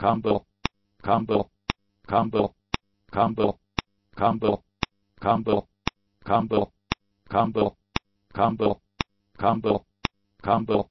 combo, combo, combo, combo, combo, combo, combo, combo, combo, combo, combo.